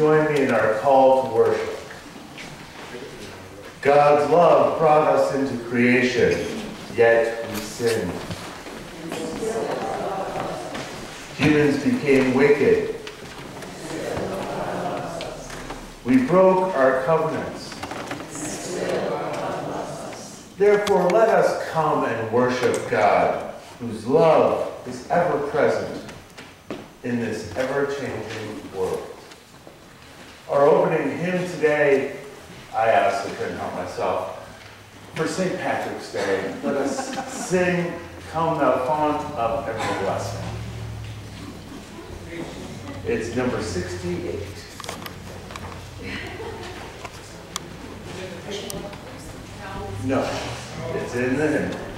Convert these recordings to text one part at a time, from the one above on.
join me in our call to worship. God's love brought us into creation, yet we sinned. Humans became wicked. We broke our covenants. Therefore, let us come and worship God, whose love is ever present in this ever changing. sing, Come Thou Fount of every blessing. It's number 68. No, it's in the hymn.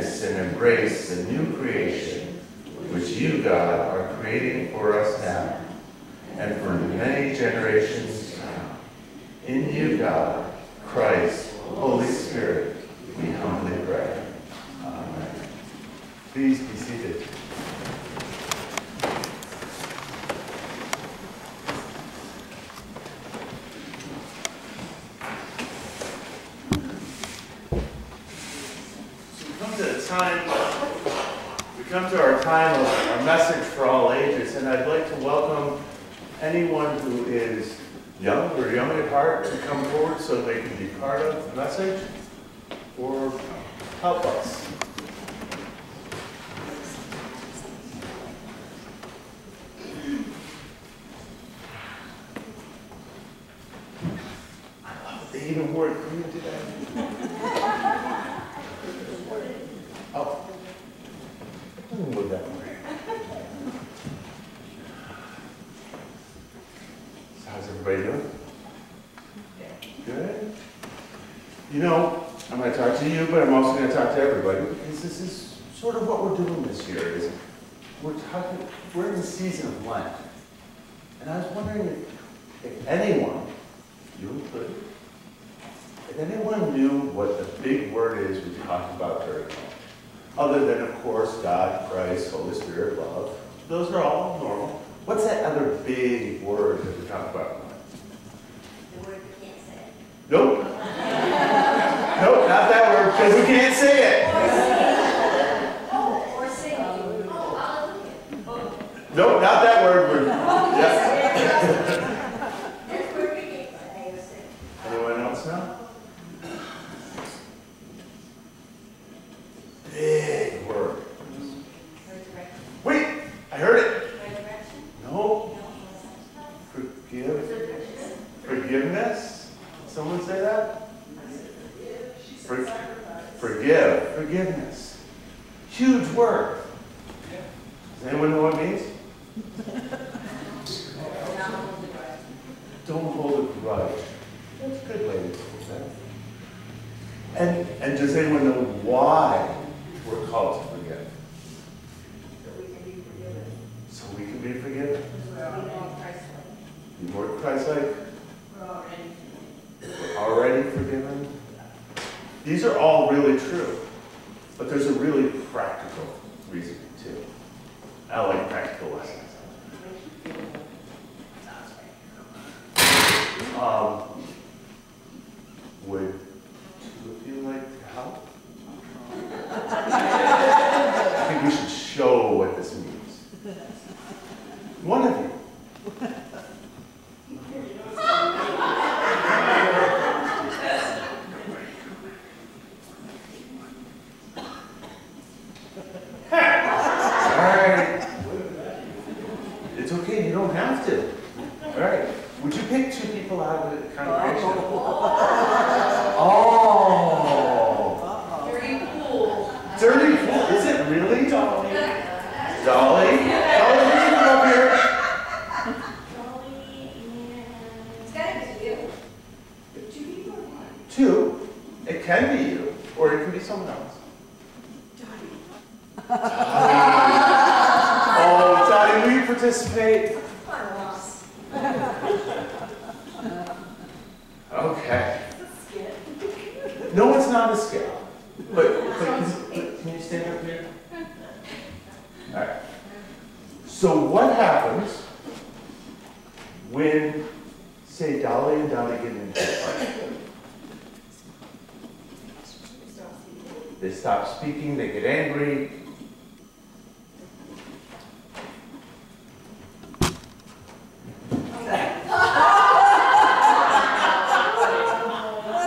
witness and embrace the new creation which you, God, are creating for us now and for many generations to come. In you, God, Christ, Holy Spirit, For, forgive. Forgiveness. Huge word. Does anyone know what it means? Don't hold a grudge. That's a good way to put that. And, and does anyone know why we're called to forgive? So we can be forgiven. So we can be forgiven. Be more Christ-like. These are all really true, but there's a really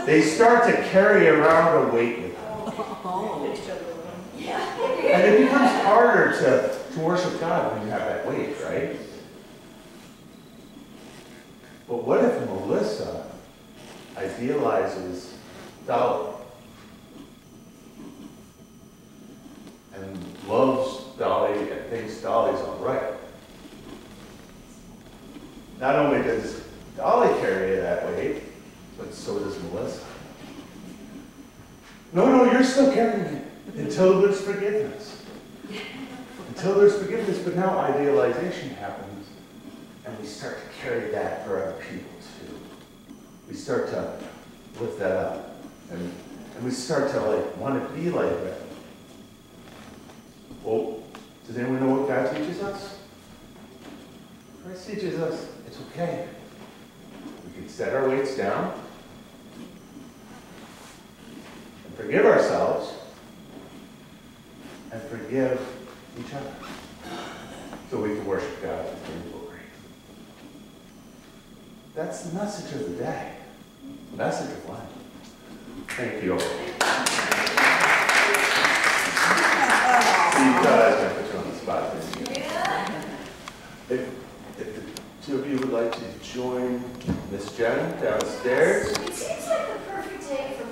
They start to carry around a weight with them. And it becomes harder to, to worship God when you have that weight, right? But what if Melissa idealizes Dolly and loves Dolly and thinks Dolly's all right? Not only does Dolly carry that weight, but so does Melissa. No, no, you're still carrying it until there's forgiveness. Until there's forgiveness, but now idealization happens, and we start to carry that for other people too. We start to lift that up, and, and we start to like want to be like that. Well, does anyone know what God teaches us? Christ teaches us it's okay. We can set our weights down. Forgive ourselves and forgive each other so we can worship God in glory. That's the message of the day, the message of life. Thank you. all. Steve, uh, I put you on the spot. You. If, if the two of you would like to join Miss Jen downstairs. It seems like the perfect day for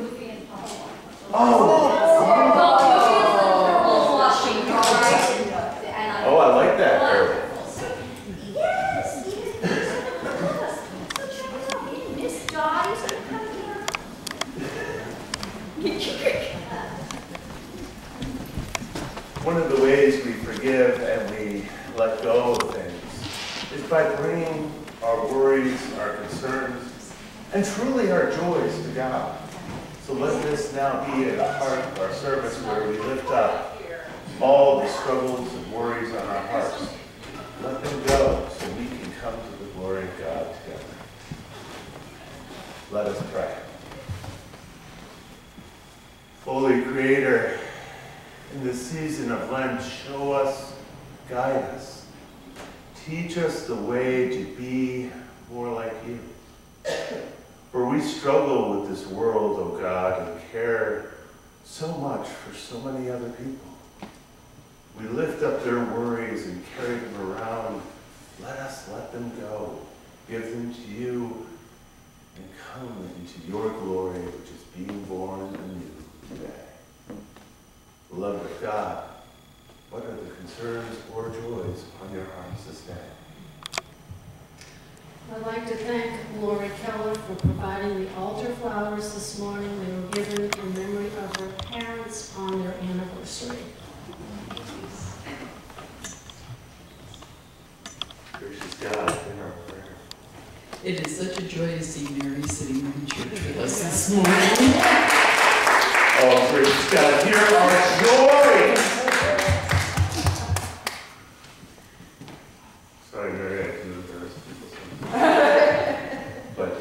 One of the ways we forgive and we let go of things is by bringing our worries, our concerns, and truly our joys to God. So let this now be the heart of our service where we lift up all the struggles and worries on our hearts. Let them go so we can come to the glory of God together. Let us pray. Holy Creator, in this season of Lent, show us, guide us, teach us the way to be more like you. For we struggle with this world, O God, and care so much for so many other people. We lift up their worries and carry them around. Let us let them go. Give them to you and come into your glory, which is being born anew today. Beloved of God, what are the concerns or joys on your hearts this day? I'd like to thank Lori Keller for providing the altar flowers this morning. They were given in memory of her parents on their anniversary. Gracious God, in our prayer. It is such a joy to see Mary sitting in church with us this morning. Oh, gracious God, hear our joy! Sorry, Mary, I can embarrass people sometimes. But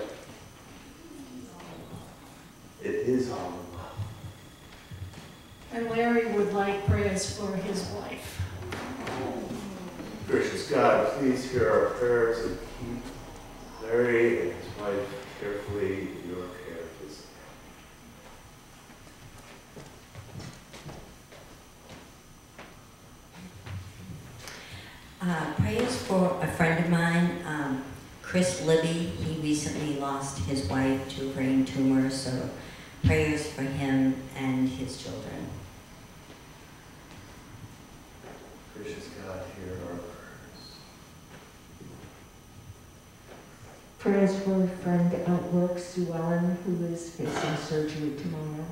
it is all in love. And Larry would like prayers for his wife. Gracious God, please hear our prayers and keep Larry and his wife carefully in your care this day. Uh, prayers for a friend of mine, um, Chris Libby. He recently lost his wife to a brain tumor, so prayers for him and his children. Gracious God, hear our prayers. Prayers for a friend at work, Sue Ellen, who is facing surgery tomorrow.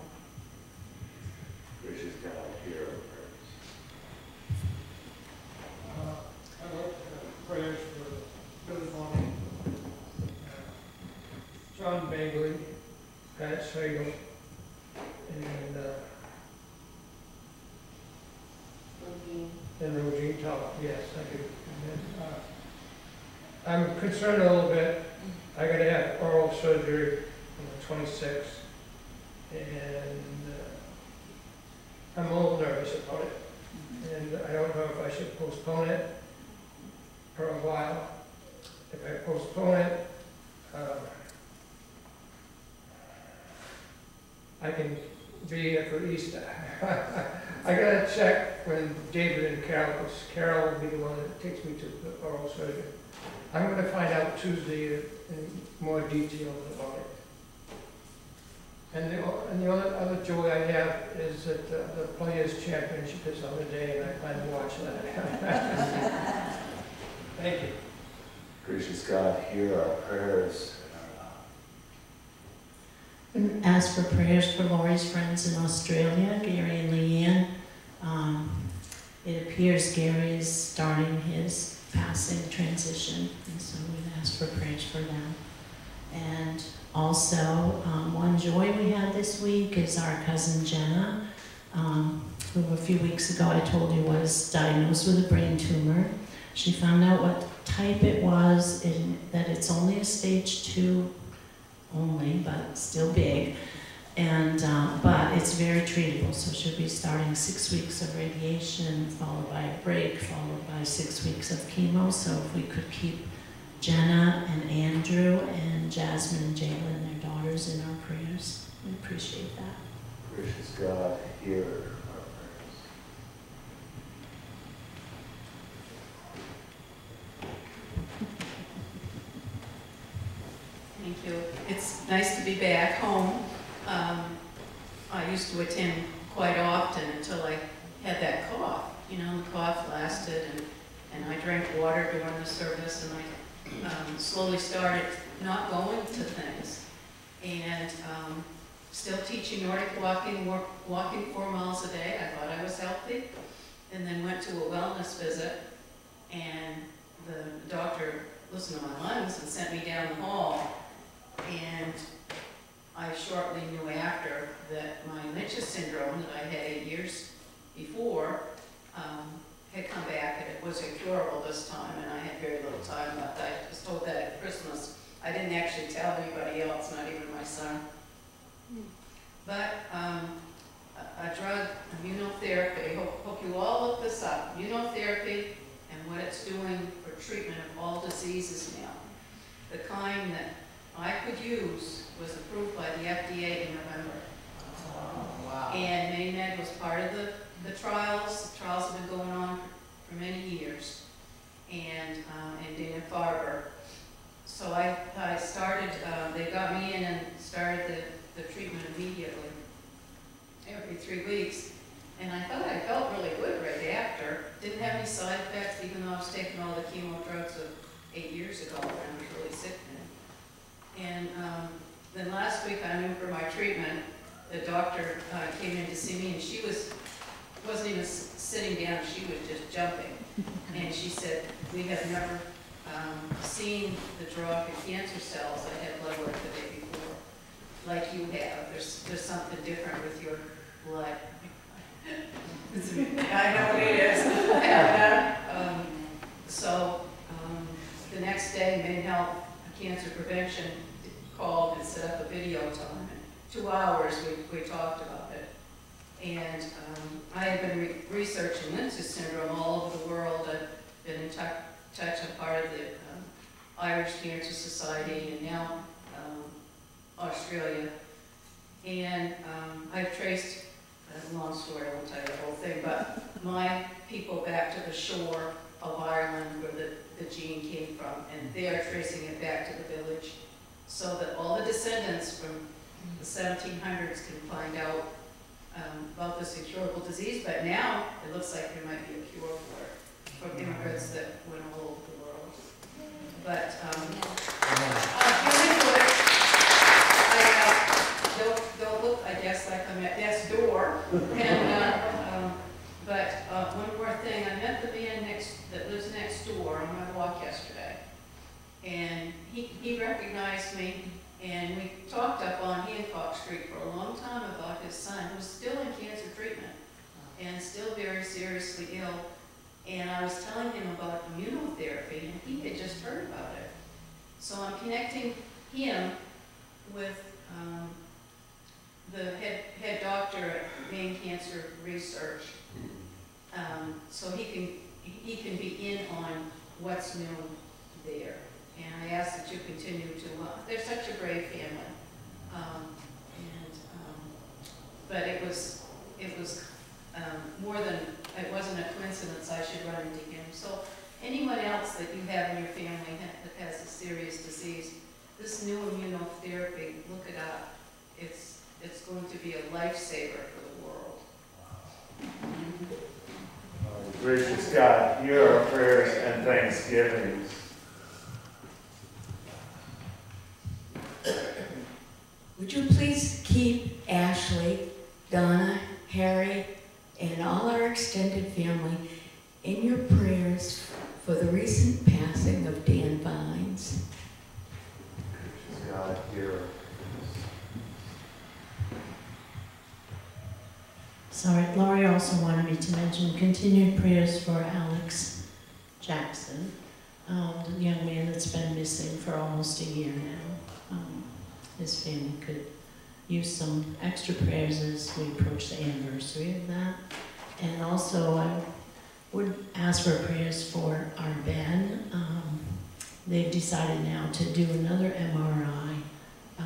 Gracious God, hear our prayers. Uh, I like uh, prayers for Billy Bonnie, John Bagley, Sagal, and, uh, and Tulloch, yes, you. And then, uh, I'm concerned a little bit, I gotta have oral surgery on the twenty-sixth, and, uh, I'm a little nervous about it. And I don't know if I should postpone it for a while. If I postpone it, um, I can for Easter. I gotta check when David and Carol, because Carol will be the one that takes me to the oral surgery. I'm gonna find out Tuesday in more detail about it. And the, and the only other joy I have is that uh, the Players Championship is on the day, and I plan to watch that. Thank you. Gracious God, hear our prayers and our love. And ask for prayers for Lori's friends in Australia, Gary and Leanne. Um, it appears Gary is starting his passing transition, and so we've asked for prayers for them. And also, um, one joy we had this week is our cousin Jenna, um, who a few weeks ago I told you was diagnosed with a brain tumor. She found out what type it was, and that it's only a stage two only, but still big. And, uh, but it's very treatable, so she'll be starting six weeks of radiation, followed by a break, followed by six weeks of chemo. So if we could keep Jenna and Andrew and Jasmine and Jalen, their daughters, in our prayers, we appreciate that. Gracious God, hear our prayers. Thank you. It's nice to be back home. Um, I used to attend quite often until I had that cough. You know, the cough lasted and, and I drank water during the service and I um, slowly started not going to things. And um, still teaching Nordic walking, wa- walking four miles a day. I thought I was healthy. And then went to a wellness visit and the doctor listened to my lungs and sent me down the hall and I shortly knew after that my Lynch's syndrome that I had eight years before um, had come back and it was incurable this time and I had very little time left. I was told that at Christmas. I didn't actually tell anybody else, not even my son. But um, a, a drug, immunotherapy, hope, hope you all look this up, immunotherapy and what it's doing for treatment of all diseases now. The kind that I could use was approved by the FDA in November. And Maine Med was part of the, the trials. The trials have been going on for many years. And, um, and Dana Farber. So I, I started, uh, they got me in and started the, the treatment immediately, every three weeks. And I thought I felt really good right after. Didn't have any side effects, even though I was taking all the chemo drugs of eight years ago when I was really sick. And um, then last week, I knew for my treatment, the doctor uh, came in to see me, and she was, wasn't even sitting down, she was just jumping. And she said, we have never um, seen the drop in cancer cells. I had blood work the day before, like you have. There's, there's something different with your blood. I know what it is. And, uh, um, So, um, the next day, Maine Health Cancer Prevention called and set up a video time. Two hours, we, we talked about it. And um, I had been re- researching Lynch's syndrome all over the world. I've been in touch, I'm part of the um, Irish Cancer Society and now um, Australia. And um, I've traced, a long story, I won't tell you the whole thing, but my people back to the shore of Ireland where the, the gene came from, and they are tracing it back to the village so that all the descendants from the 1700s can find out um, about this incurable disease. But now it looks like there might be a cure for it from immigrants that went all over the world. But um, uh, if you're into it, I, uh, don't, don't look, I guess, like I'm at death's door. And, uh, um, but uh, one more thing, I met the man next, that lives next door on my walk yesterday. And he, he recognized me, and we talked up on Hancock Street for a long time about his son, who was still in cancer treatment and still very seriously ill. And I was telling him about immunotherapy, and he had just heard about it. So I'm connecting him with um, the head, head doctor at Maine Cancer Research. Um, so he can, he can be in on what's new there. And I ask that you continue to, uh, they're such a brave family. Um, and, um, but it was, it was, um, more than, it wasn't a coincidence I should run into him. So anyone else that you have in your family that has a serious disease, this new immunotherapy, look it up. It's, it's going to be a lifesaver for the world. Oh, Gracious God, hear our prayers and thanksgivings. Would you please keep Ashley, Donna, Harry, and all our extended family in your prayers for the recent passing of Dan Vines? Gracious God, hear our Sorry, Laurie also wanted me to mention continued prayers for Alex Jackson, um, the young man that's been missing for almost a year now. His family could use some extra prayers as we approach the anniversary of that. And also, I would ask for prayers for our Ben. Um, they've decided now to do another MRI. Uh,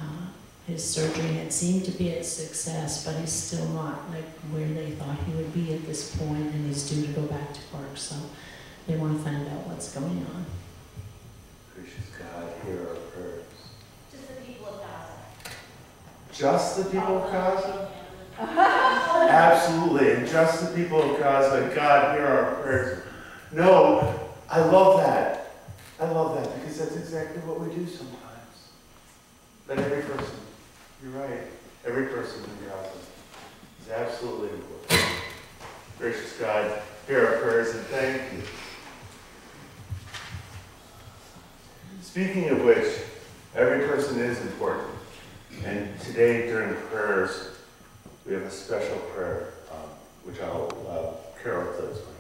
his surgery had seemed to be a success, but he's still not like where they thought he would be at this point, and he's due to go back to work. So they want to find out what's going on. Gracious God, hear our prayers. Just the people of Gaza. Just the people of Gaza? Absolutely, and just the people of Gaza, God, hear our prayers. No, I love that. I love that because that's exactly what we do sometimes. That every person, you're right, every person in Gaza is absolutely important. Gracious God, hear our prayers and thank you. Speaking of which, every person is important. And today during prayers, we have a special prayer, um, which I'll, uh, Carol to explain.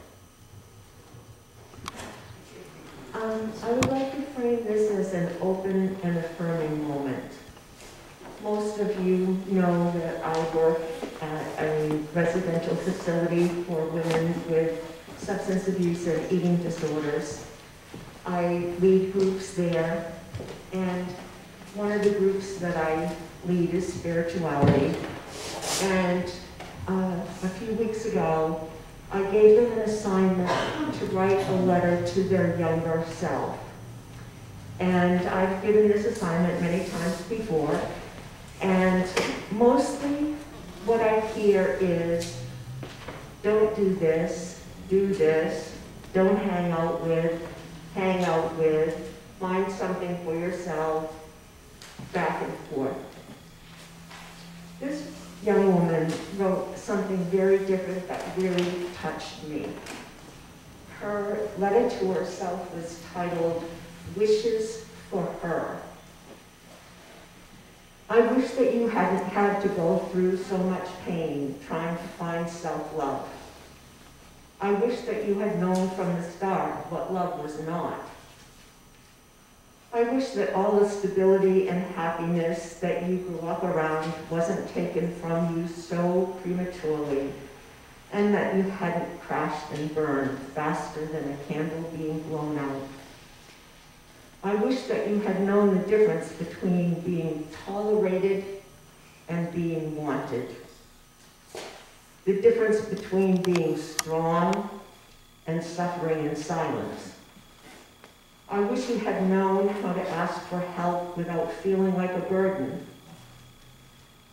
Um, I would like to frame this as an open and affirming moment. Most of you know that I work at a residential facility for women with substance abuse and eating disorders. I lead groups there, and one of the groups that I lead is spirituality. And uh, a few weeks ago, I gave them an assignment to write a letter to their younger self. And I've given this assignment many times before, and mostly what I hear is, don't do this, do this, don't hang out with, hang out with, find something for yourself, back and forth. This young woman wrote something very different that really touched me. Her letter to herself was titled Wishes for Her. I wish that you hadn't had to go through so much pain trying to find self-love. I wish that you had known from the start what love was not. I wish that all the stability and happiness that you grew up around wasn't taken from you so prematurely, and that you hadn't crashed and burned faster than a candle being blown out. I wish that you had known the difference between being tolerated and being wanted. The difference between being strong and suffering in silence. I wish you had known how to ask for help without feeling like a burden.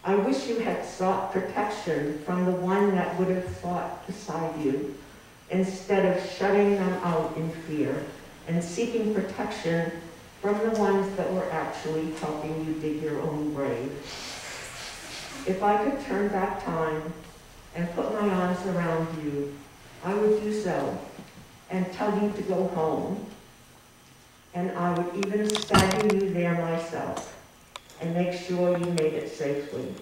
I wish you had sought protection from the one that would have fought beside you, instead of shutting them out in fear and seeking protection from the ones that were actually helping you dig your own grave. If I could turn back time and put my arms around you, I would do so and tell you to go home and I would even stagger you there myself and make sure you made it safely.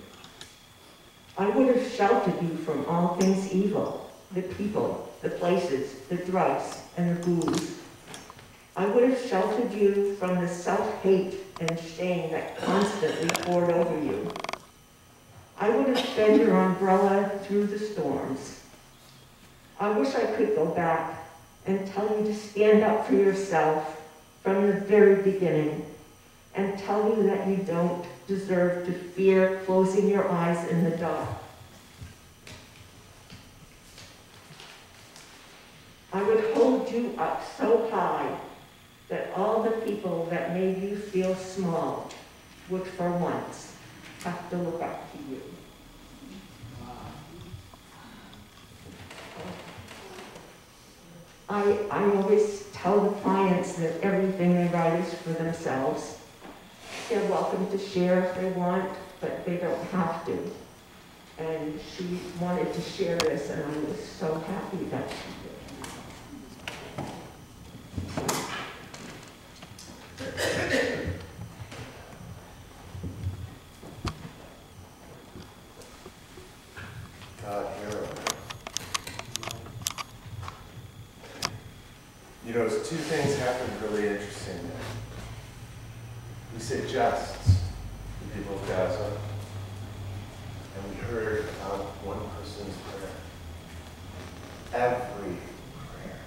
I would have sheltered you from all things evil, the people, the places, the drugs, and the booze. I would have sheltered you from the self-hate and shame that constantly poured over you. I would have been your umbrella through the storms. I wish I could go back and tell you to stand up for yourself from the very beginning and tell you that you don't deserve to fear closing your eyes in the dark. I would hold you up so high that all the people that made you feel small would for once have to look up to you. I, I always tell the clients that everything they write is for themselves. They're welcome to share if they want, but they don't have to. And she wanted to share this, and I was so happy that she did. God, hero. You know, two things happened really interesting there. We said just, the people of Gaza, and we heard about one person's prayer. Every prayer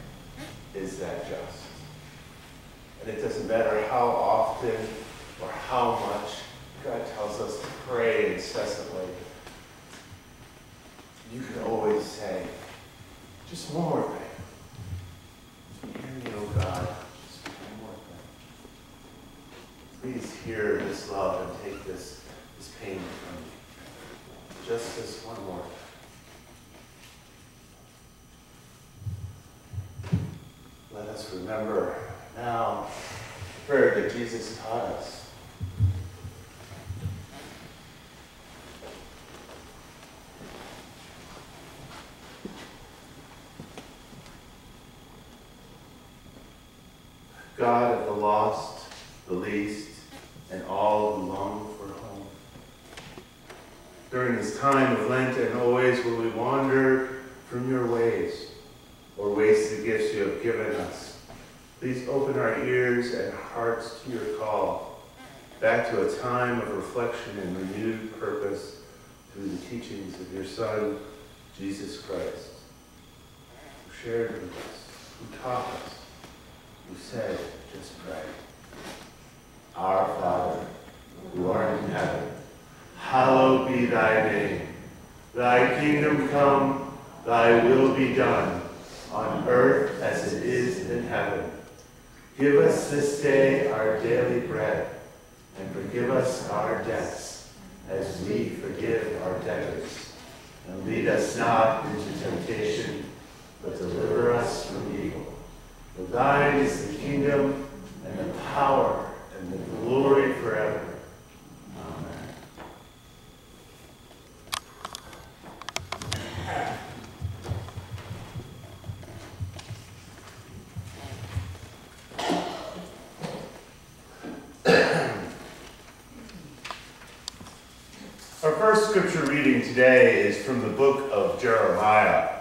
is that just. And it doesn't matter how often or how much God tells us to pray incessantly. You can always say, just one more thing. Hear me, oh God, just one more thing. Please hear this love and take this, this pain from me. Just this one more thing. Let us remember. Now the prayer that Jesus taught us. God of the lost, the least, and all who long for home. During this time of Lent and always when we wander from your ways or waste the gifts you have given us, please open our ears and hearts to your call back to a time of reflection and renewed purpose through the teachings of your Son, Jesus Christ, who shared with us, who taught us, who said, just pray. Our Father, who art in heaven, hallowed be thy name. Thy kingdom come, thy will be done, on earth as it is in heaven. Give us this day our daily bread, and forgive us our debts, as we forgive our debtors. And lead us not into temptation, but deliver us from evil. For thine is the kingdom and the power and the glory forever. Amen. Our first scripture reading today is from the book of Jeremiah,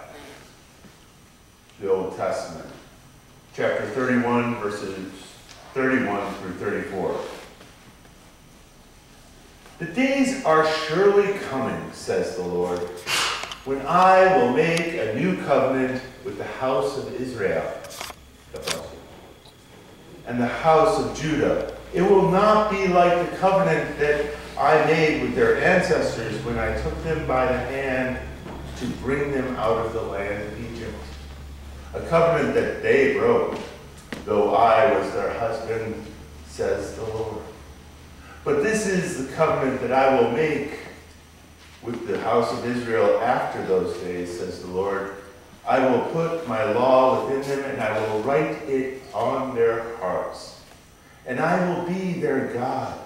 the Old Testament chapter 31, verses 31 through 34. The days are surely coming, says the Lord, when I will make a new covenant with the house of Israel and the house of Judah. It will not be like the covenant that I made with their ancestors when I took them by the hand to bring them out of the land of Egypt a covenant that they broke, though I was their husband, says the Lord. But this is the covenant that I will make with the house of Israel after those days, says the Lord. I will put my law within them, and I will write it on their hearts. And I will be their God,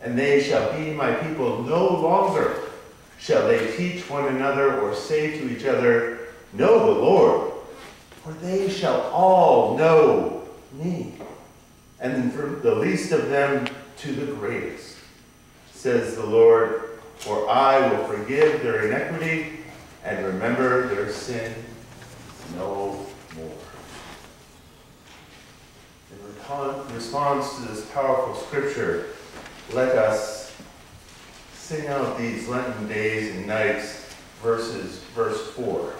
and they shall be my people. No longer shall they teach one another or say to each other, Know the Lord for they shall all know me, and from the least of them to the greatest, says the Lord. For I will forgive their iniquity and remember their sin no more. In response to this powerful scripture, let us sing out these Lenten days and nights, verses, verse 4.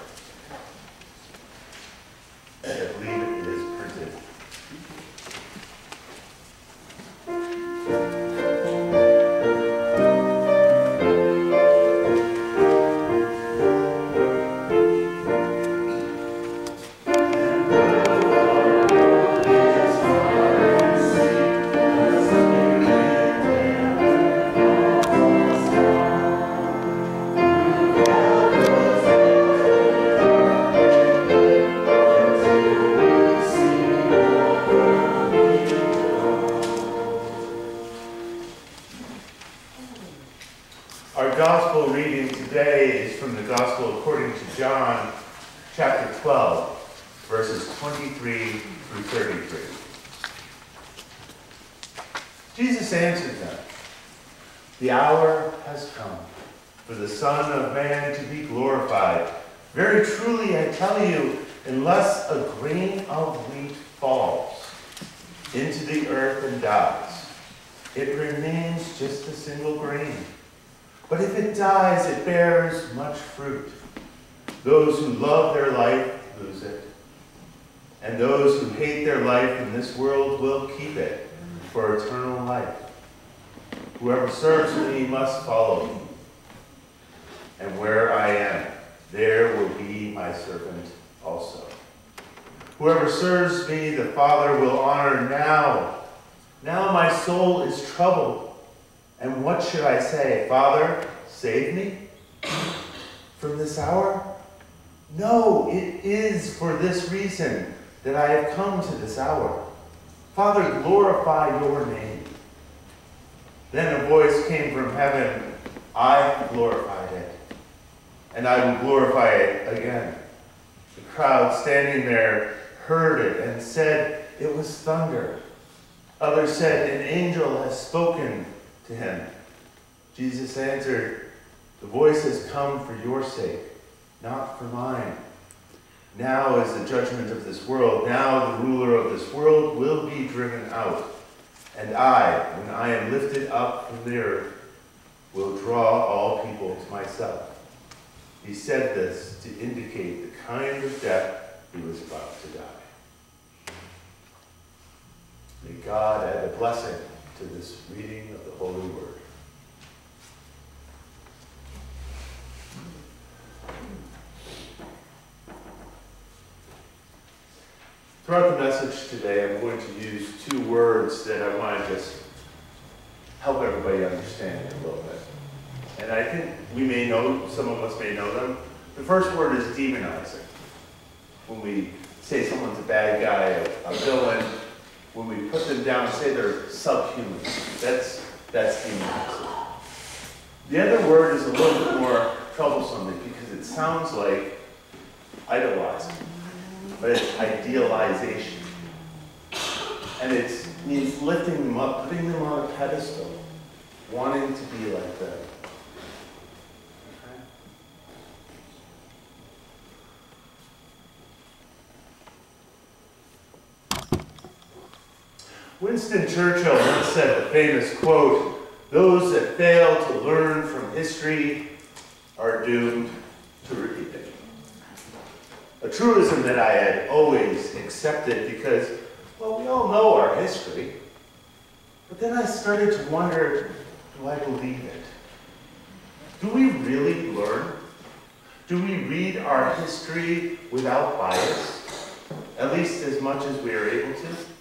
Said, An angel has spoken to him. Jesus answered, The voice has come for your sake, not for mine. Now is the judgment of this world. Now the ruler of this world will be driven out. And I, when I am lifted up from the earth, will draw all people to myself. He said this to indicate the kind of death he was about to die. May God add a blessing to this reading of the Holy Word. Throughout the message today, I'm going to use two words that I want to just help everybody understand a little bit. And I think we may know, some of us may know them. The first word is demonizing. When we say someone's a bad guy, a, villain, when we put them down, say they're subhuman. That's, that's demonizing. The other word is a little bit more troublesome because it sounds like idolizing but it's idealization. And it means lifting them up, putting them on a pedestal, wanting to be like them. Winston Churchill once said the famous quote, those that fail to learn from history are doomed to repeat it a truism that I had always accepted because, well, we all know our history. But then I started to wonder, do I believe it? Do we really learn? Do we read our history without bias, at least as much as we are able to?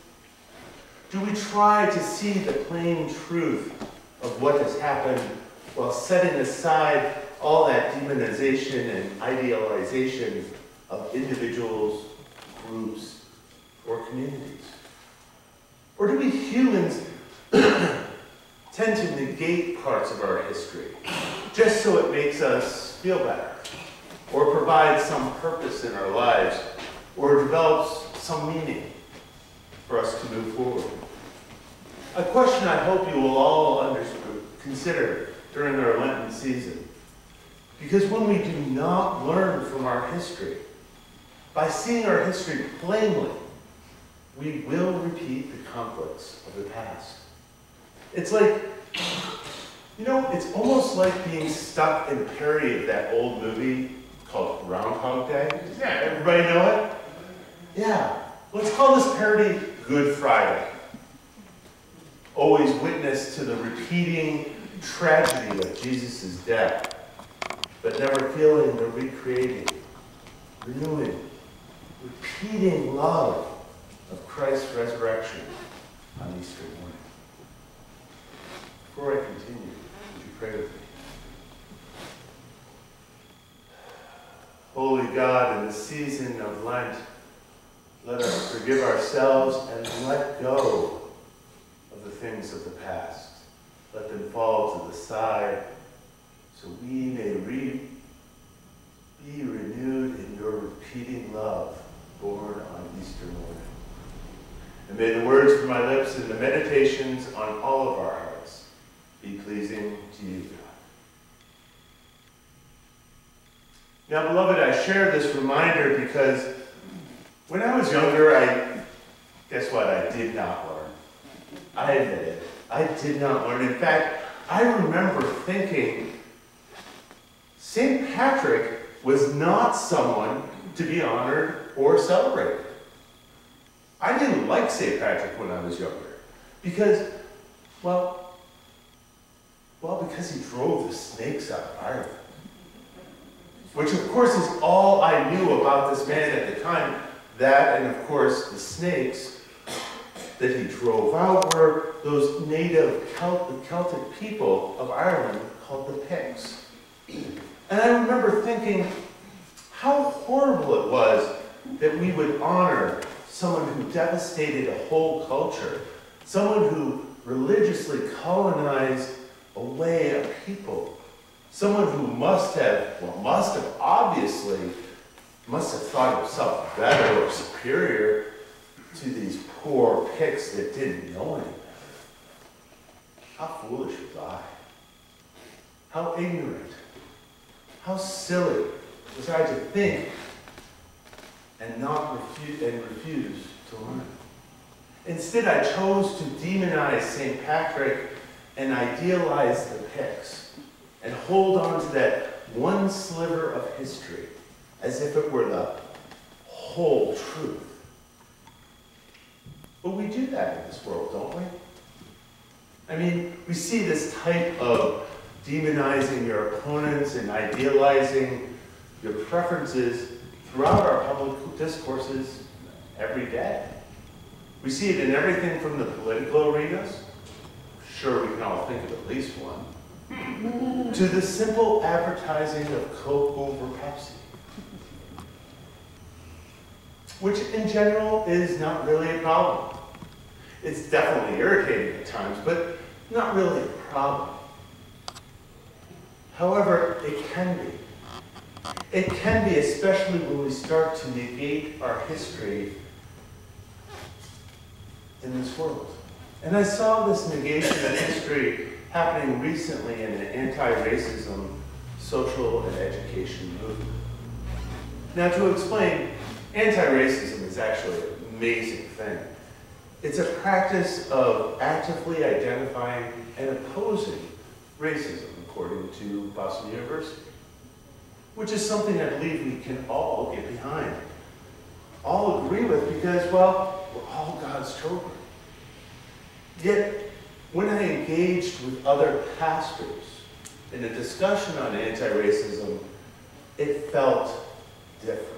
Do we try to see the plain truth of what has happened while setting aside all that demonization and idealization of individuals, groups, or communities? Or do we humans tend to negate parts of our history just so it makes us feel better, or provides some purpose in our lives, or develops some meaning for us to move forward? A question I hope you will all consider during our Lenten season. Because when we do not learn from our history, by seeing our history plainly, we will repeat the conflicts of the past. It's like, you know, it's almost like being stuck in a parody of that old movie called Groundhog Day. Yeah, everybody know it? Yeah. Let's call this parody Good Friday. Always witness to the repeating tragedy of Jesus' death, but never feeling the recreating, renewing, repeating love of Christ's resurrection on Easter morning. Before I continue, would you pray with me? Holy God, in the season of Lent, let us forgive ourselves and let go of the things of the past. Let them fall to the side so we may re- be renewed in your repeating love, born on Easter morning. And may the words from my lips and the meditations on all of our hearts be pleasing to you, God. Now, beloved, I share this reminder because when I was younger, I, guess what, I did not learn. I admit it. I did not learn. In fact, I remember thinking St. Patrick was not someone to be honored or celebrated. I didn't like St. Patrick when I was younger because, well, well, because he drove the snakes out of Ireland. Which, of course, is all I knew about this man at the time. That, and of course, the snakes that he drove out were those native Celt- Celtic people of Ireland called the Picts. And I remember thinking how horrible it was that we would honor someone who devastated a whole culture, someone who religiously colonized a way of people, someone who must have, well, must have obviously, must have thought himself better or superior to these poor Picts that didn't know any better. How foolish was I? How ignorant, how silly was I to think and not refuse and refuse to learn. Instead, I chose to demonize St. Patrick and idealize the Picts and hold on to that one sliver of history as if it were the whole truth. But we do that in this world, don't we? I mean, we see this type of demonizing your opponents and idealizing your preferences throughout our public discourses every day. We see it in everything from the political arenas, sure we can all think of at least one, to the simple advertising of Coke over Pepsi. Which in general is not really a problem. It's definitely irritating at times, but not really a problem. However, it can be. It can be, especially when we start to negate our history in this world. And I saw this negation of history happening recently in an anti-racism social and education movement. Now to explain, anti-racism is actually an amazing thing. It's a practice of actively identifying and opposing racism, according to Boston University which is something I believe we can all get behind, all agree with, because, well, we're all God's children. Yet, when I engaged with other pastors in a discussion on anti-racism, it felt different.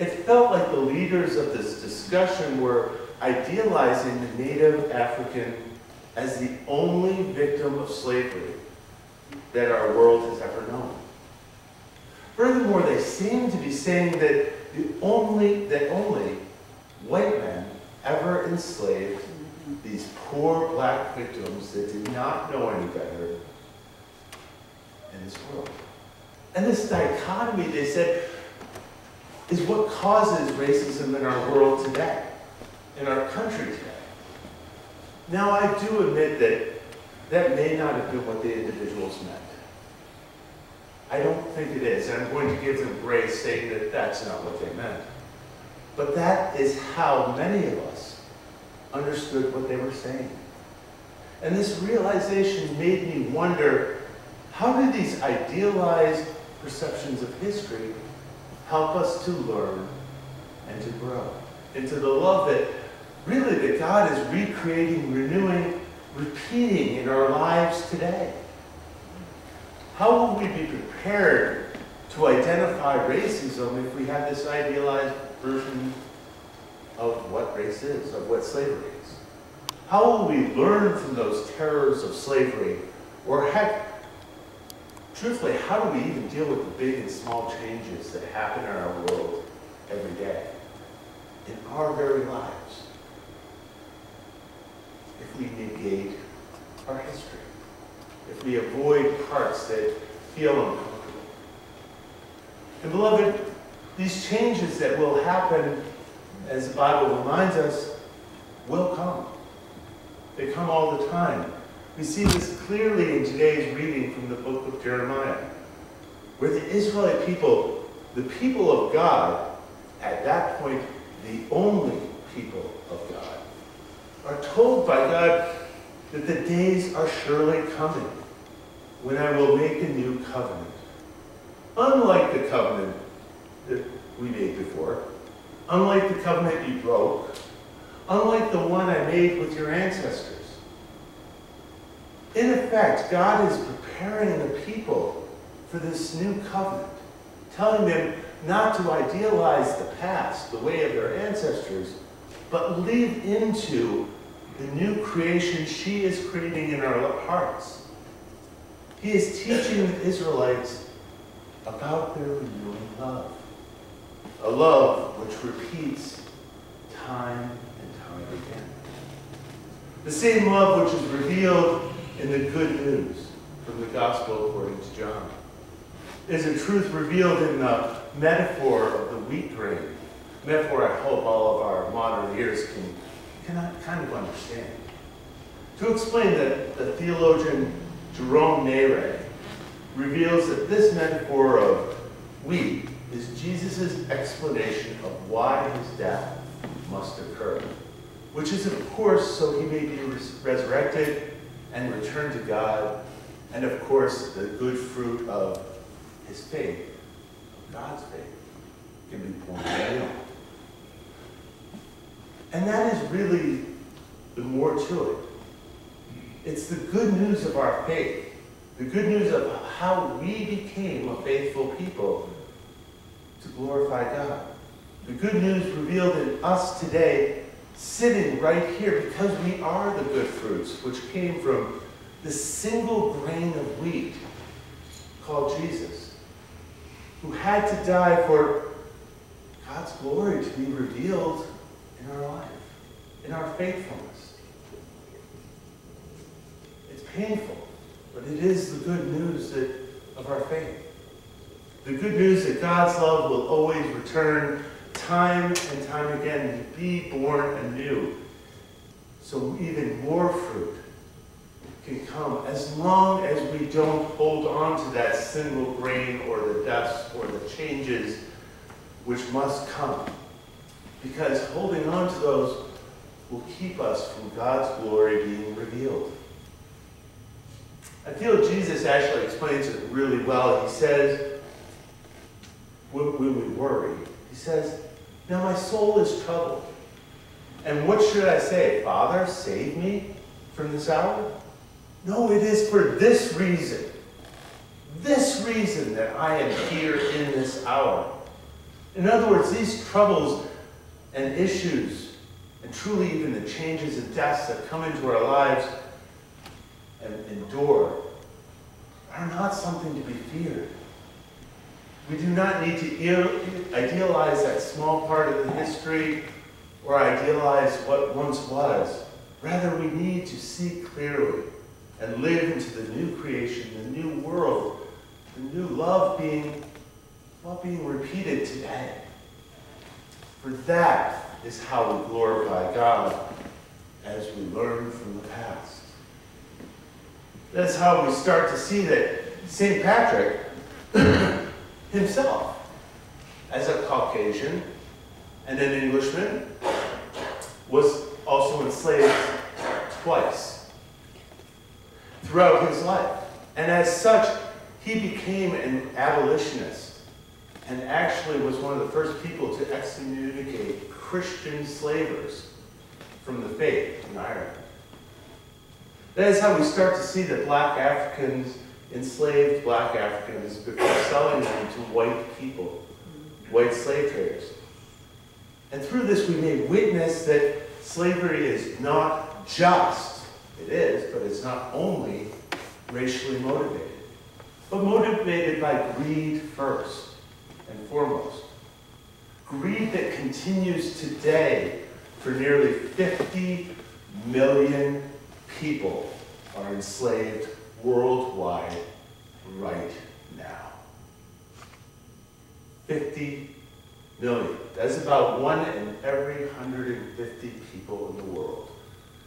It felt like the leaders of this discussion were idealizing the native African as the only victim of slavery that our world has ever known. Furthermore, they seemed to be saying that the only that only white men ever enslaved these poor black victims that did not know any better in this world. And this dichotomy, they said, is what causes racism in our world today, in our country today. Now, I do admit that that may not have been what the individuals meant. I don't think it is, and I'm going to give them grace saying that that's not what they meant. But that is how many of us understood what they were saying. And this realization made me wonder, how do these idealized perceptions of history help us to learn and to grow into the love that really that God is recreating, renewing, repeating in our lives today? How will we be prepared to identify racism if we have this idealized version of what race is, of what slavery is? How will we learn from those terrors of slavery? Or heck, truthfully, how do we even deal with the big and small changes that happen in our world every day, in our very lives, if we negate our history? if we avoid parts that feel uncomfortable. And beloved, these changes that will happen, as the Bible reminds us, will come. They come all the time. We see this clearly in today's reading from the book of Jeremiah, where the Israelite people, the people of God, at that point, the only people of God, are told by God that the days are surely coming when I will make a new covenant. Unlike the covenant that we made before, unlike the covenant you broke, unlike the one I made with your ancestors. In effect, God is preparing the people for this new covenant, telling them not to idealize the past, the way of their ancestors, but live into the new creation she is creating in our hearts. He is teaching the Israelites about their renewing love. A love which repeats time and time again. The same love which is revealed in the good news from the gospel according to John. Is a truth revealed in the metaphor of the wheat grain. Metaphor I hope all of our modern ears can, can kind of understand. To explain that the theologian Jerome Neyrey reveals that this metaphor of wheat is Jesus' explanation of why his death must occur, which is, of course, so he may be res resurrected and return to God, and of course, the good fruit of his faith, of God's faith, can be born again. And that is really the more to it. It's the good news of our faith, the good news of how we became a faithful people to glorify God. The good news revealed in us today, sitting right here, because we are the good fruits, which came from the single grain of wheat called Jesus, who had to die for God's glory to be revealed in our life, in our faithfulness. It's painful, but it is the good news that, of our faith. The good news that God's love will always return time and time again be born anew. So even more fruit can come as long as we don't hold on to that single grain or the dust or the changes which must come. Because holding on to those will keep us from God's glory being revealed. I feel Jesus actually explains it really well. He says, when, we worry, he says, Now my soul is troubled. And what should I say? Father, save me from this hour? No, it is for this reason. This reason that I am here in this hour. In other words, these troubles and issues, and truly even the changes and deaths that come into our lives and endure, are not something to be feared. We do not need to idealize that small part of the history or idealize what once was. Rather, we need to see clearly and live into the new creation, the new world, the new love being, well, being repeated today. For that is how we glorify God as we learn from the past. That's how we start to see that St. Patrick himself, as a Caucasian and an Englishman, was also enslaved twice throughout his life. And as such, he became an abolitionist and actually was one of the first people to excommunicate Christian slavers from the faith in Ireland. That is how we start to see that black Africans, enslaved black Africans, before selling them to white people, white slave traders. And through this, we may witness that slavery is not just, it is, but it's not only racially motivated, but motivated by greed first and foremost. Greed that continues today for nearly 50 million people are enslaved worldwide right now. 50 million. That's about one in every 150 people in the world,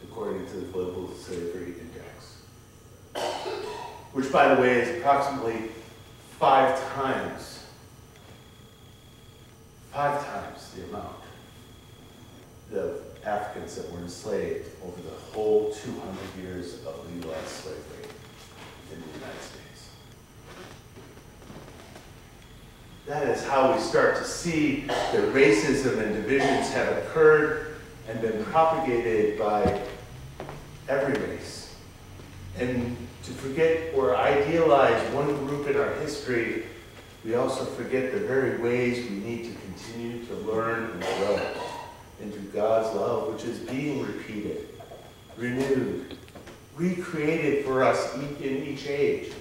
according to the Global Slavery Index. Which, by the way, is approximately five times, five times the amount of Africans that were enslaved over the whole 200 years of legalized slavery in the United States. That is how we start to see that racism and divisions have occurred and been propagated by every race. And to forget or idealize one group in our history, we also forget the very ways we need to continue to learn and grow into God's love, which is being repeated, renewed, recreated for us in each age.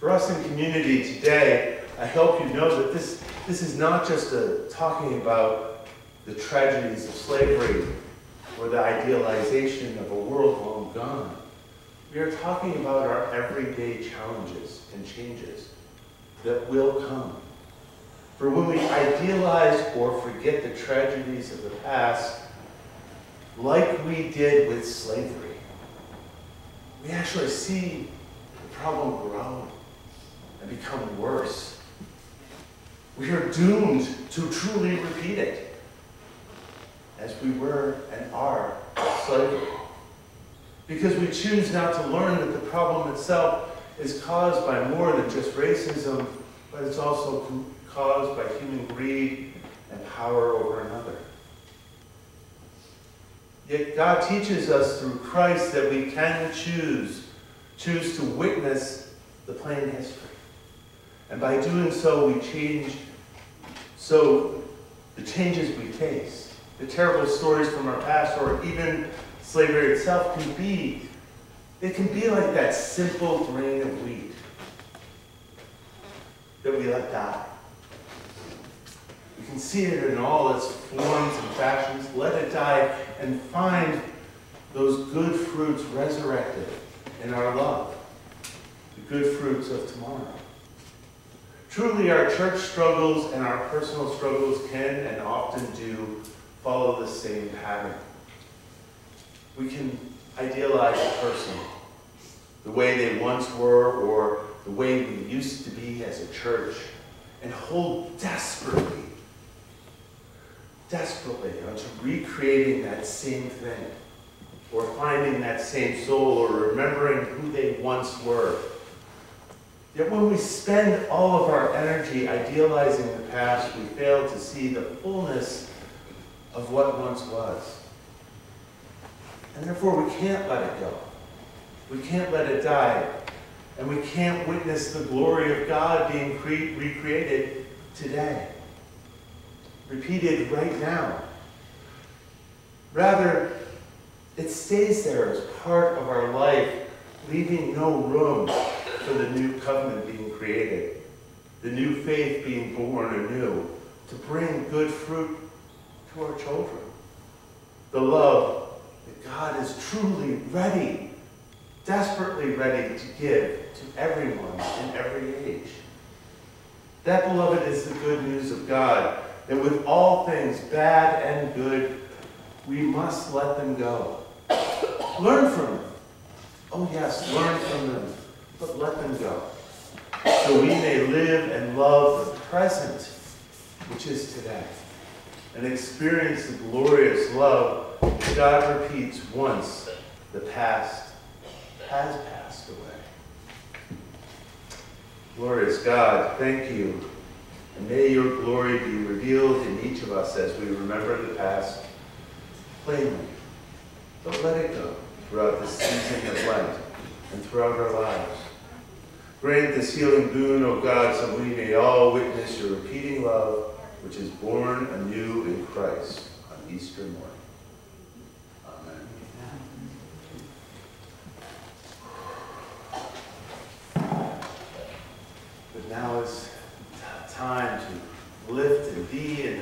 For us in community today, I hope you know that this, this is not just a, talking about the tragedies of slavery or the idealization of a world long gone. We are talking about our everyday challenges and changes that will come. For when we idealize or forget the tragedies of the past, like we did with slavery, we actually see the problem grow and become worse. We are doomed to truly repeat it as we were and are slavery. Because we choose not to learn that the problem itself is caused by more than just racism, but it's also caused by human greed and power over another. Yet God teaches us through Christ that we can choose, choose to witness the plain history. And by doing so, we change, so the changes we face, the terrible stories from our past, or even slavery itself can be, it can be like that simple grain of wheat that we let die. You can see it in all its forms and fashions. Let it die and find those good fruits resurrected in our love, the good fruits of tomorrow. Truly, our church struggles and our personal struggles can and often do follow the same pattern. We can idealize a person the way they once were or the way we used to be as a church and hold desperately desperately onto recreating that same thing, or finding that same soul, or remembering who they once were. Yet when we spend all of our energy idealizing the past, we fail to see the fullness of what once was. And therefore, we can't let it go. We can't let it die. And we can't witness the glory of God being cre- recreated today repeated right now. Rather, it stays there as part of our life, leaving no room for the new covenant being created, the new faith being born anew, to bring good fruit to our children. The love that God is truly ready, desperately ready to give to everyone in every age. That, beloved, is the good news of God that with all things, bad and good, we must let them go. Learn from them. Oh, yes, learn from them, but let them go. So we may live and love the present, which is today, and experience the glorious love that God repeats once the past has passed away. Glorious God, thank you and may your glory be revealed in each of us as we remember the past plainly. Don't let it go throughout this season of Lent and throughout our lives. Grant this healing boon, O God, so we may all witness your repeating love, which is born anew in Christ on Easter morning. Amen. But now is time to lift and be in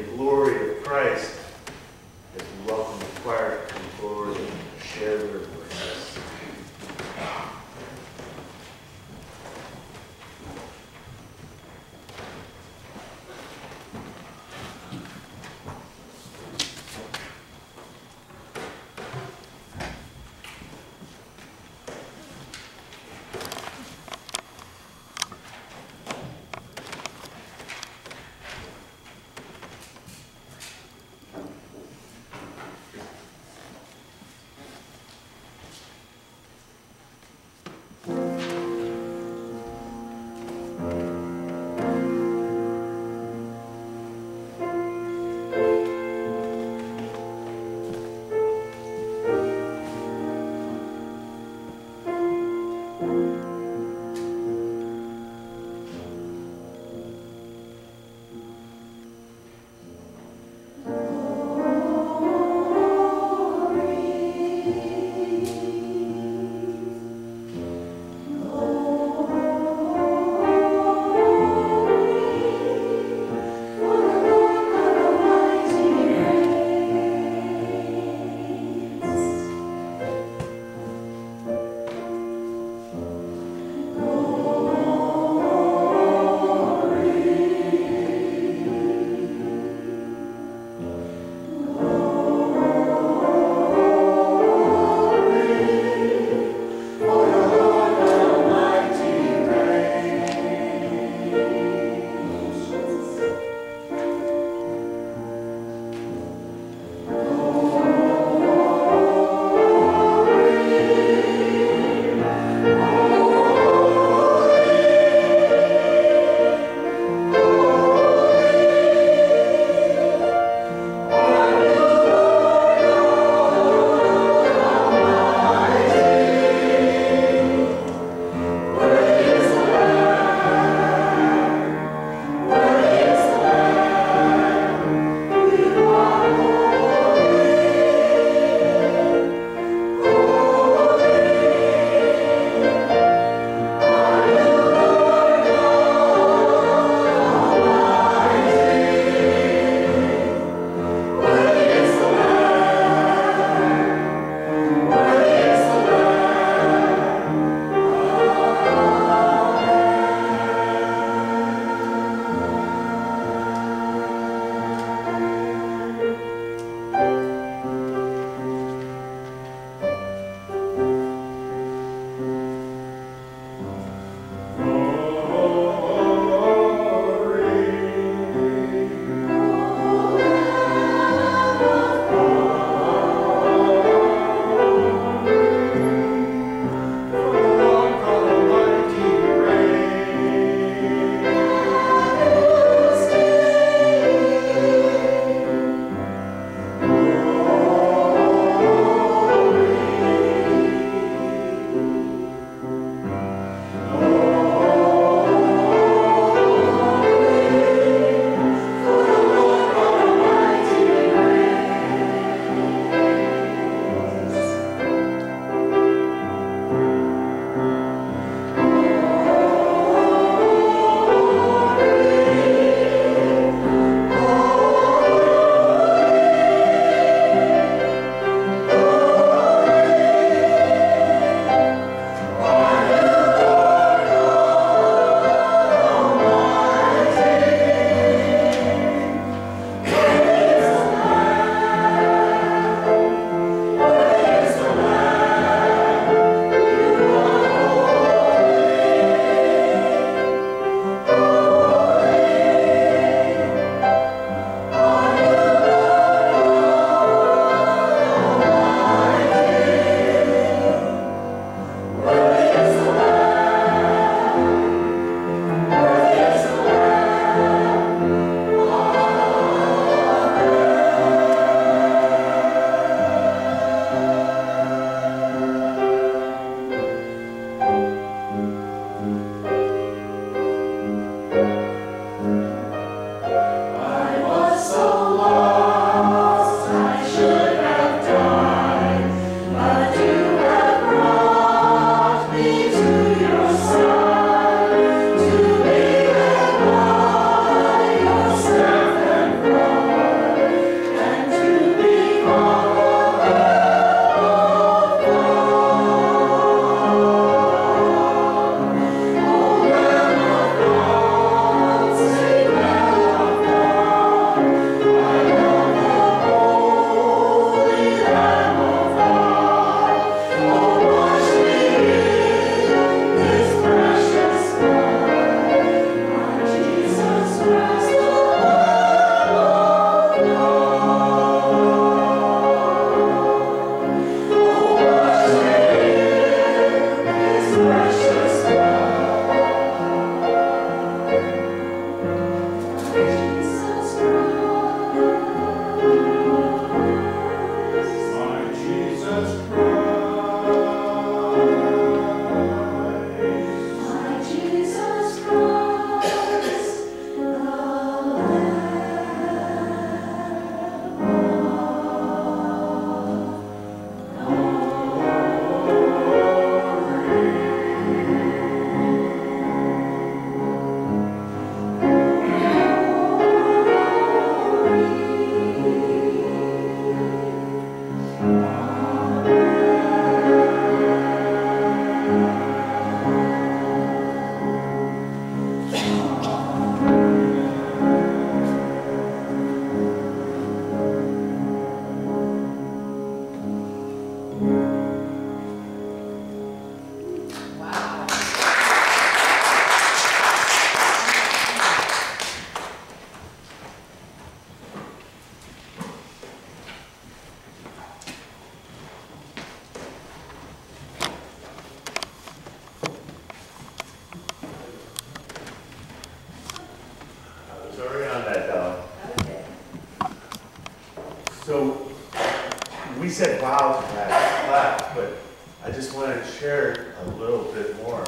said wow to that, laugh, but I just wanted to share a little bit more.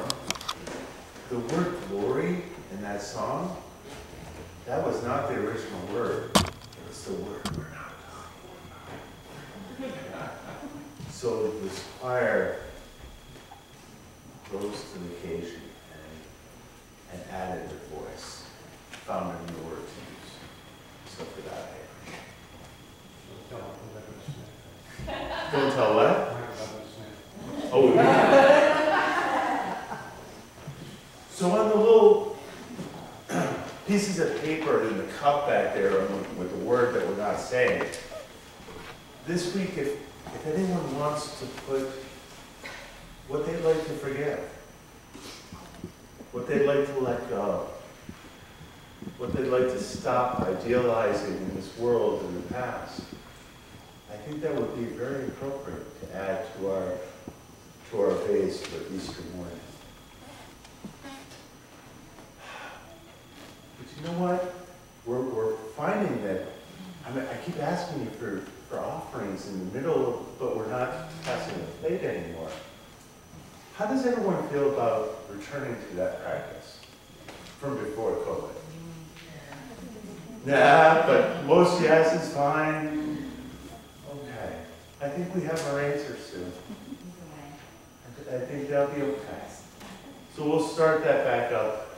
The word glory in that song, that was not the original word. It was the word we're not So this choir rose to the occasion and, and added their voice, found a new word to use. So for that, I don't tell what? Oh, yeah. So on the little pieces of paper in the cup back there with with the word that we're not saying, this week, if, if anyone wants to put what they'd like to forget, what they'd like to let go, what they'd like to stop idealizing in this world in the past, I think that would be very appropriate to add to our, to our base for Easter morning. But you know what? We're, we're finding that, I mean, I keep asking you for, for offerings in the middle, but we're not passing the plate anymore. How does everyone feel about returning to that practice from before COVID? Nah, but most yes is fine. Okay, I think we have our answer soon. I th- I think that'll be okay. So we'll start that back up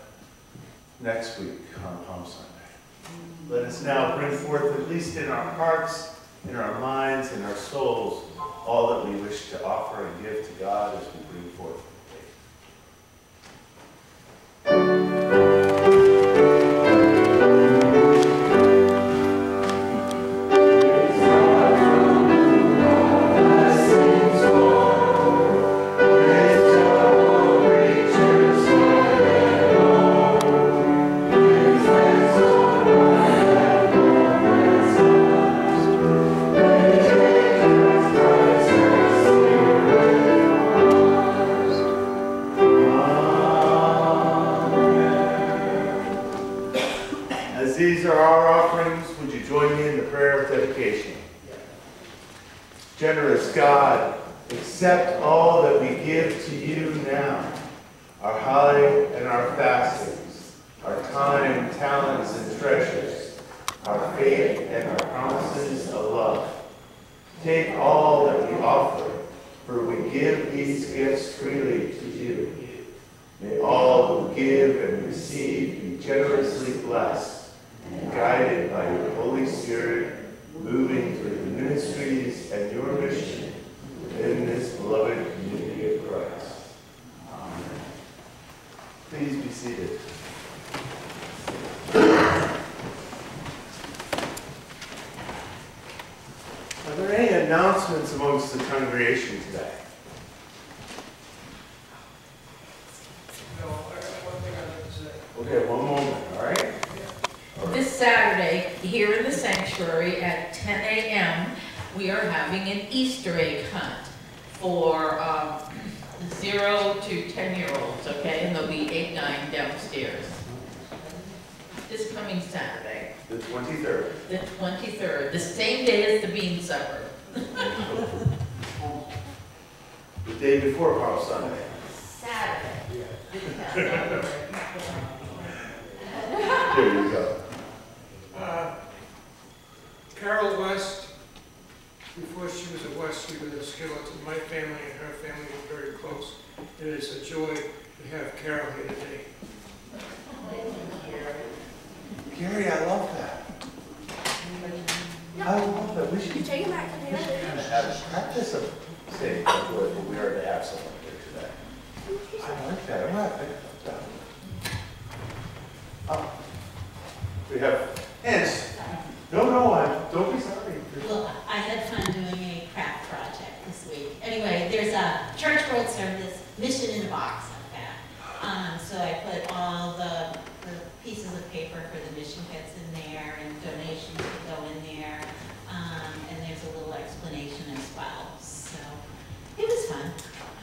next week on Palm Sunday. Mm. Let us now bring forth, at least in our hearts, in our minds, in our souls, all that we wish to offer and give to God as we bring forth the faith. Okay, one moment, all right? This Saturday, here in the sanctuary at 10 a.m., we are having an Easter egg hunt for um, zero to 10-year-olds, okay? And there'll be eight, nine downstairs. This coming Saturday, The 23rd. the 23rd, the same day as the bean supper. The day before Palm Sunday. Saturday. There you go. Uh, Carol West, before she was at West, she was at Skillington. My family and her family are very close. It is a joy to have Carol here today. Gary, I love that. I love that. We should, we should Take it back to the other. kind of have practice of saying how but we are to have someone here today. I like that. I'm gonna that up. Oh. We have, yes. No, no, I, don't be sorry. Well, I had fun doing a craft project this week. Anyway, there's a church world service mission in a box like that. Um, so I put all the, the pieces of paper for the mission kits in there and donations to go in there. Um, and there's a little explanation as well. So it was fun.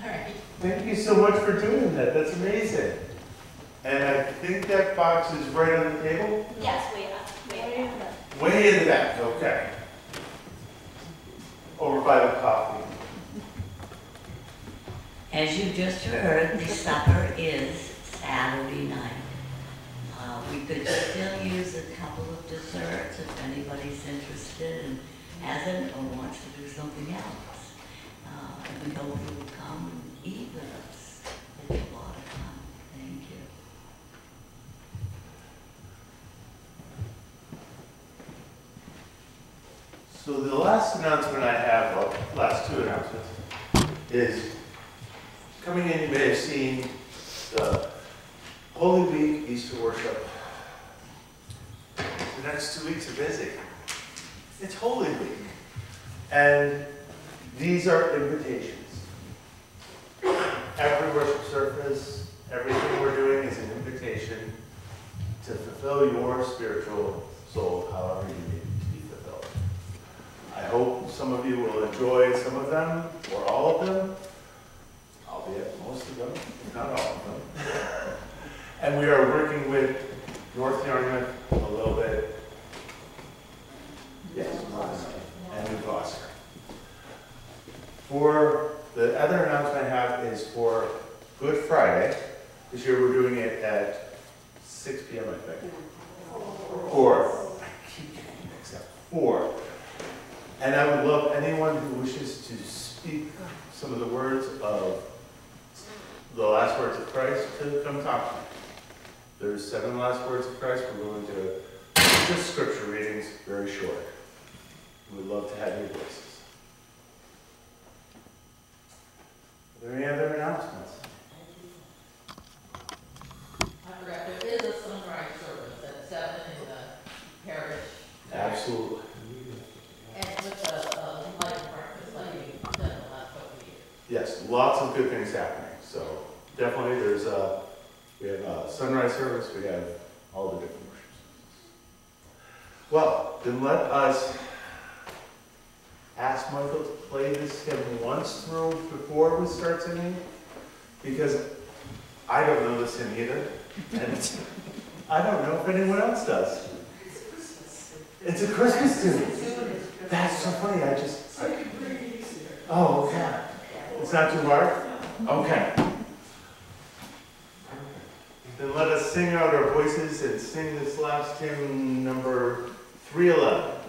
All right. Thank you so much for doing that. That's amazing. And I think that box is right on the table? Yes, way we, uh, we, Way in the back, okay. over by the coffee. As you just heard, the supper is Saturday night. Uh, we could still use a couple of desserts if anybody's interested and hasn't or wants to do something else. Uh, we hope you will come and eat with us. It's a lot of fun. Thank you. So the last announcement I have, well, last two announcements, is coming in, you may have seen the Holy Week, Easter worship. The next two weeks are busy. It's Holy Week. And these are invitations. Every worship service, everything we're doing is an invitation to fulfill your spiritual soul however you need to be fulfilled. I hope some of you will enjoy some of them, or all of them, albeit most of them, not all of them. And we are working with North Yarmouth a little bit. Yes, and New Gloucester. For, the other announcement I have is for Good Friday. This year we're doing it at six P M, I think. Four. I keep getting mixed up. Four. And I would love anyone who wishes to speak some of the words of the last words of Christ to come talk to me. There's seven last words of Christ. We're going to just scripture readings, very short. We'd love to have your voices. Are there any other announcements? I forgot, there is a sunrise service at seven in the parish. Absolutely. And with the, uh, light breakfast like you've done the last couple of years. Yes, lots of good things happening. So definitely there's a, we have a sunrise service, we have all the different worship services. Well, then let us ask Michael to play this hymn once through before we start singing. Because I don't know this hymn either. And I don't know if anyone else does. It's a Christmas tune. That's so funny, I just. I- Oh, okay. It's not too hard? Okay. Then let us sing out our voices and sing this last hymn, number 311.